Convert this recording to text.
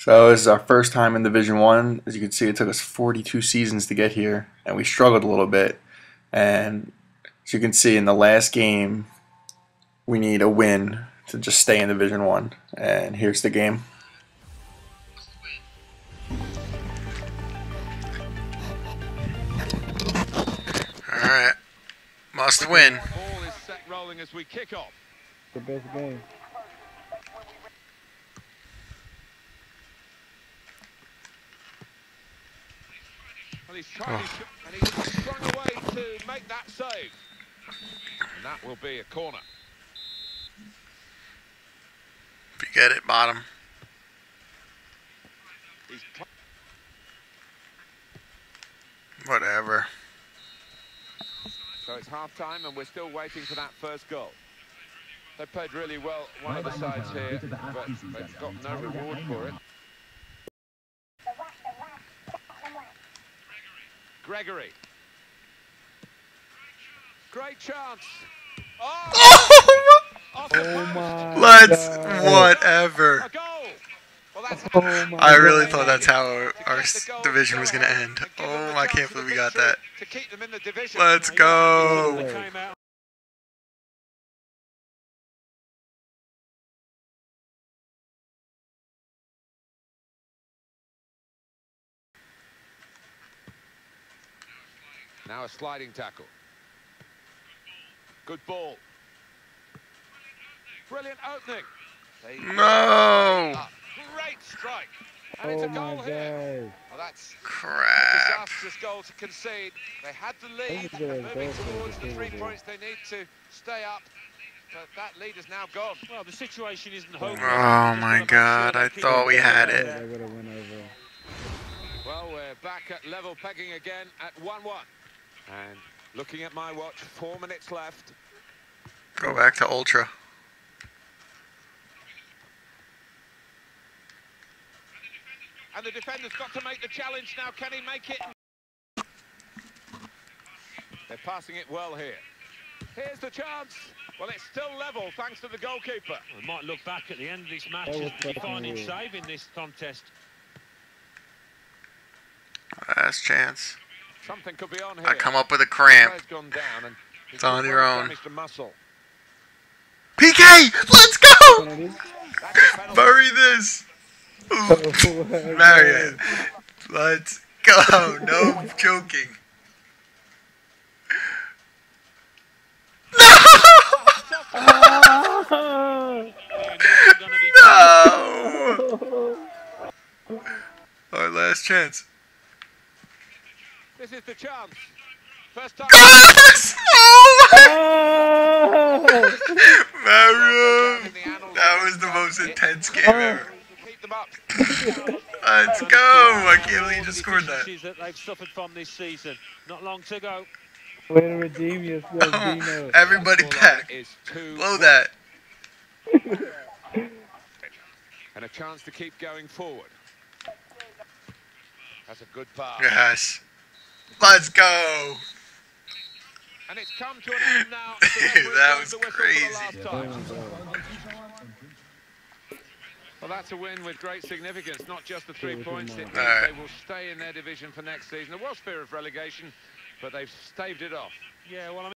So this is our first time in Division One. As you can see, it took us 42 seasons to get here, and we struggled a little bit. And as you can see in the last game, we need a win to just stay in Division One. And here's the game. All right, must win. Ball is set rolling as we kick off. The best game. Well, he's trying to, and he's sprung away to make that save. And that will be a corner. If you get it, bottom. He's Whatever. so it's half time, and we're still waiting for that first goal. They played really well, one of the sides here, but they've got no reward for it. Gregory. Great chance. Oh! Oh! oh my Let's God. whatever. A goal. Well, that's Oh I really God. thought that's how our, our get s- the goal division was going to end. and give them Oh, I can't believe we got that. To keep them in the division. Let's go. Now a sliding tackle. Good ball. Brilliant opening. No. Great strike. And it's Oh a goal my here. god. Well, that's a Crap. disastrous goal to concede. They had the lead. They're moving towards the the three points they need to stay up. But that lead is now gone. Well, the situation isn't oh hopeless. Oh my God, I thought we had it. That would have went over. Well, we're back at level pegging again at 1-1. And looking at my watch, four minutes left. Go back to Ultra. And the defender's got to make the challenge now. Can he make it? They're passing it well here. Here's the chance. Well, it's still level thanks to the goalkeeper. We might look back at the end of this match That as was the defining save in this contest. Last chance. Something could be on here. I come up with a cramp. player's gone down and he's It's on your own. damaged a muscle. PK! Let's go! Penalty? That's. Bury this! Ooh, my Marriott. God. Let's go. No joking. Gonna No! Our last chance. This is the chance. First time. Yes! Oh my Ah! Mariam! That was the most intense game ever. Keep them up. Let's go! I can't believe you just scored that. Deficiencies that they've suffered from this season. Not long to go. Way to redeem yourself, Dino. Everybody Scoreline back. Blow that. And a chance to keep going forward. That's a good pass. Yes. Let's go. And it's come to an end now. as That was crazy. For the last time. Yeah, Well, that's a win with great significance, not just the three points. It means Alright. they will stay in their division for next season. There was fear of relegation, but they've staved it off. Yeah, well, I